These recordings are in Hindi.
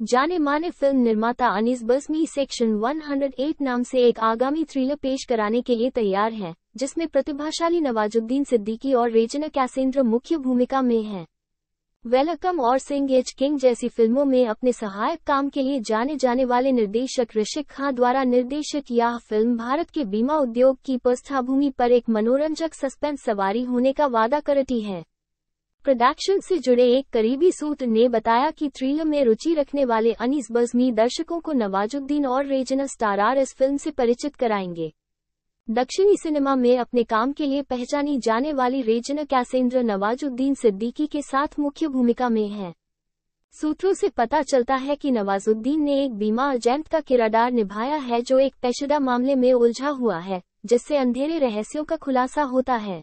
जाने माने फ़िल्म निर्माता अनिस बसमी सेक्शन 108 नाम से एक आगामी थ्रिलर पेश कराने के लिए तैयार है, जिसमें प्रतिभाशाली नवाजुद्दीन सिद्दीकी और रेजना कैसेंद्र मुख्य भूमिका में हैं। वेलकम और सिंह एज किंग जैसी फ़िल्मों में अपने सहायक काम के लिए जाने जाने वाले निर्देशक ऋषिक खां द्वारा निर्देशित यह फ़िल्म भारत के बीमा उद्योग की पृष्ठभूमि पर एक मनोरंजक सस्पेंस सवारी होने का वादा करती है प्रोडक्शन से जुड़े एक करीबी सूत्र ने बताया कि थ्रिलर में रुचि रखने वाले अनीस बजमी दर्शकों को नवाजुद्दीन और रेजना स्टारार इस फ़िल्म से परिचित कराएँगे दक्षिणी सिनेमा में अपने काम के लिए पहचानी जाने वाली रेजना कैसेंद्र नवाजुद्दीन सिद्दीकी के साथ मुख्य भूमिका में हैं। सूत्रों से पता चलता है कि नवाजुद्दीन ने एक बीमा एजेंट का किरदार निभाया है जो एक पेशेदा मामले में उलझा हुआ है, जिससे अंधेरे रहस्यों का खुलासा होता है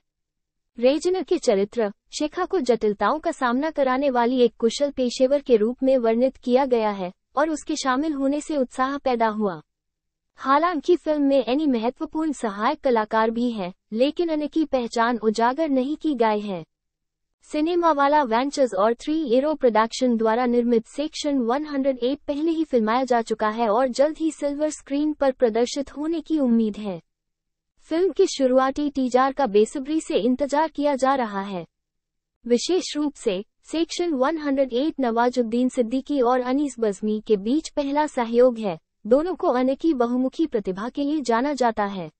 रेजनर के चरित्र शेखा को जटिलताओं का सामना कराने वाली एक कुशल पेशेवर के रूप में वर्णित किया गया है और उसके शामिल होने से उत्साह पैदा हुआ। हालाँकि फ़िल्म में एनी महत्वपूर्ण सहायक कलाकार भी हैं, लेकिन अन्य की पहचान उजागर नहीं की गई है। सिनेमा वाला वेंचर्स और थ्री एरो प्रोडक्शन द्वारा निर्मित सेक्शन 108 पहले ही फिल्माया जा चुका है और जल्द ही सिल्वर स्क्रीन पर प्रदर्शित होने की उम्मीद है। फ़िल्म के शुरुआती टीजार का बेसब्री से इंतज़ार किया जा रहा है। विशेष रूप से, सेक्शन 108 नवाजुद्दीन सिद्दीकी और अनीस बजमी के बीच पहला सहयोग है। दोनों को अनेकी बहुमुखी प्रतिभा के लिए जाना जाता है।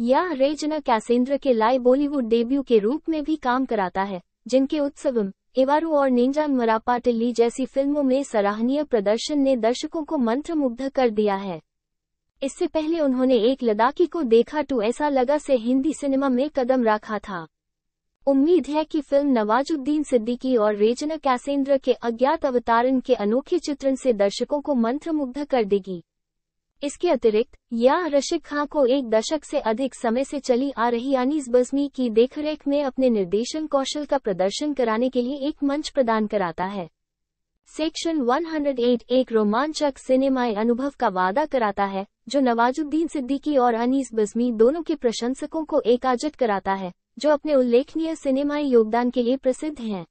यह रेजना कैसेंद्र के लाई बॉलीवुड डेब्यू के रूप में भी काम कराता है, जिनके उत्सवम एवारू और नेंजान मरापा टिल्ली जैसी फ़िल्मों में सराहनीय प्रदर्शन ने दर्शकों को मंत्रमुग्ध कर दिया है। इससे पहले उन्होंने एक लद्दाखी को देखा तो ऐसा लगा से हिंदी सिनेमा में कदम रखा था। उम्मीद है कि फ़िल्म नवाजुद्दीन सिद्दीकी और रेजना कैसेंद्र के अज्ञात अवतारण के अनोखे चित्रण से दर्शकों को मंत्रमुग्ध कर देगी। इसके अतिरिक्त, या रशिक खां को एक दशक से अधिक समय से चली आ रही अनीस बजमी की देखरेख में अपने निर्देशन कौशल का प्रदर्शन कराने के लिए एक मंच प्रदान कराता है। सेक्शन 108 एक रोमांचक सिनेमाई अनुभव का वादा कराता है। जो नवाजुद्दीन सिद्दीकी और अनीस बजमी दोनों के प्रशंसकों को एकाजट कराता है, जो अपने उल्लेखनीय सिनेमाई योगदान के लिए प्रसिद्ध हैं।